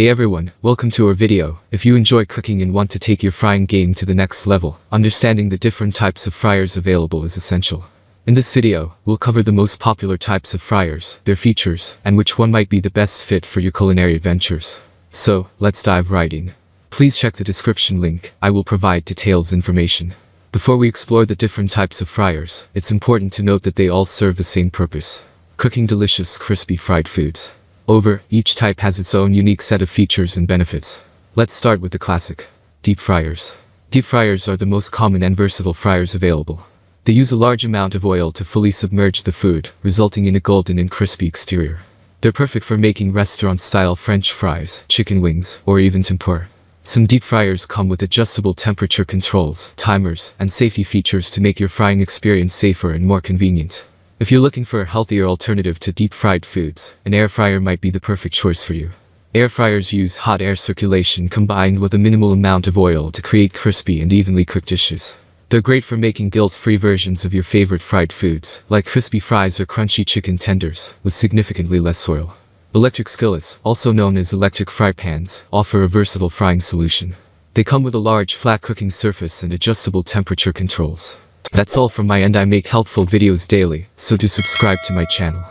Hey everyone, welcome to our video. If you enjoy cooking and want to take your frying game to the next level, understanding the different types of fryers available is essential. In this video, we'll cover the most popular types of fryers, their features, and which one might be the best fit for your culinary adventures. So, let's dive right in. Please check the description link, I will provide details information. Before we explore the different types of fryers, it's important to note that they all serve the same purpose. Cooking delicious crispy fried foods. Over, each type has its own unique set of features and benefits. Let's start with the classic. Deep fryers. Deep fryers are the most common and versatile fryers available. They use a large amount of oil to fully submerge the food, resulting in a golden and crispy exterior. They're perfect for making restaurant-style French fries, chicken wings, or even tempura. Some deep fryers come with adjustable temperature controls, timers, and safety features to make your frying experience safer and more convenient. If you're looking for a healthier alternative to deep-fried foods, an air fryer might be the perfect choice for you. Air fryers use hot air circulation combined with a minimal amount of oil to create crispy and evenly cooked dishes. They're great for making guilt-free versions of your favorite fried foods, like crispy fries or crunchy chicken tenders, with significantly less oil. Electric skillets, also known as electric fry pans, offer a versatile frying solution. They come with a large flat cooking surface and adjustable temperature controls. That's all from my end I make helpful videos daily, so do subscribe to my channel.